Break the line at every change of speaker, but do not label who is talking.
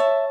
you